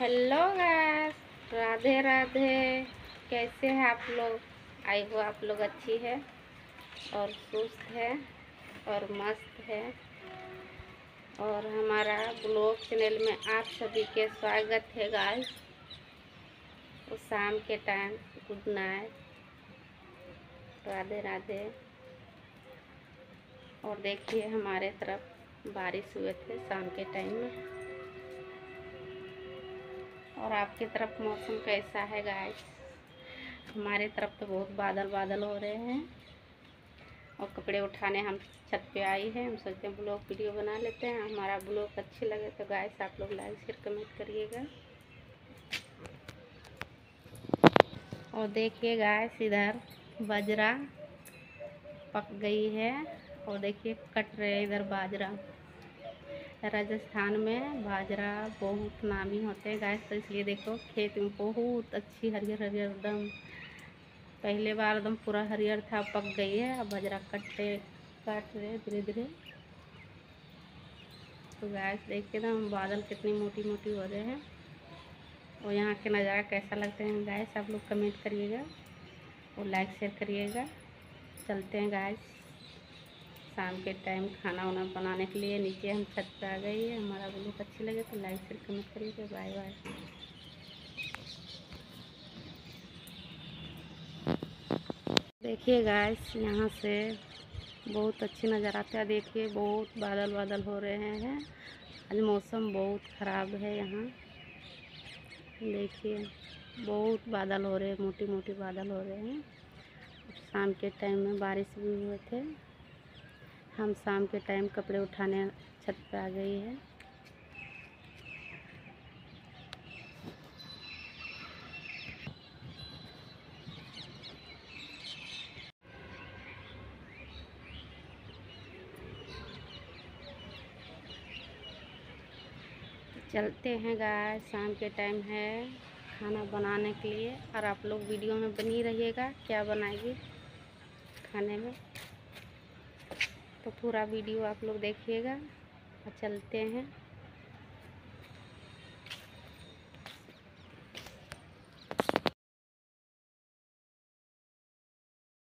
Hello guys, Radhe Radhe. कैसे हैं आप लोग? आई हो आप लोग अच्छी है और सुस्त है और मस्त है। और हमारा ब्लॉग चैनल में आप सभी के स्वागत है गाइस। तो शाम के time, good night. Radhe Radhe. और देखिए हमारे तरफ़ बारिश हुए थे शाम के टाइम में। और आपकी तरफ़ मौसम कैसा है गाइस हमारे तरफ़ तो बहुत बादल बादल हो रहे हैं। और कपड़े उठाने हम छत पे आई हैं। हम सोचते हैं ब्लॉग वीडियो बना लेते हैं। हमारा ब्लॉग अच्छी लगे तो गाइस आप लोग लाइक, शेयर, कमेंट करिएगा। और देखिए गाइस इधर बाजरा पक गई है। और देखिए, कट रहे इधर बाजरा। राजस्थान में बाजरा, बहुत नामी होते हैं गैस तो इसलिए देखो खेत में बहुत अच्छी हरियर हरियर एकदम। पहले बार एकदम पूरा हरियर था, पक गई है, अब बाजरा कटते, काट रहे धीरे धीरे। तो गैस देखिए ना, बादल कितनी मोटी मोटी हो रहे हैं। और यहाँ के नज़ारा कैसा लगते हैं गैस आप लोग कमेंट करिएगा और लाइक शेयर करिएगा। चलते हैं गैस शाम के टाइम खाना वाना बनाने के लिए नीचे हम छत पर आ गए हैं। हमारा ब्लॉग अच्छी लगे तो लाइक शेयर, कमेंट करिए बाय बाय। देखिए गाइस यहाँ से बहुत अच्छे नज़र आते हैं देखिए, बहुत बादल बादल हो रहे हैं। आज मौसम बहुत ख़राब है यहाँ। देखिए, बहुत बादल हो रहे हैं मोटी मोटी बादल हो रहे हैं। शाम के टाइम में बारिश भी हुए थे। हम शाम के टाइम कपड़े उठाने छत पर आ गई है। चलते हैं गाय शाम के टाइम है खाना बनाने के लिए। और आप लोग वीडियो में बनी रहिएगा, क्या बनाएगी खाने में? तो पूरा वीडियो आप लोग देखिएगा और चलते हैं।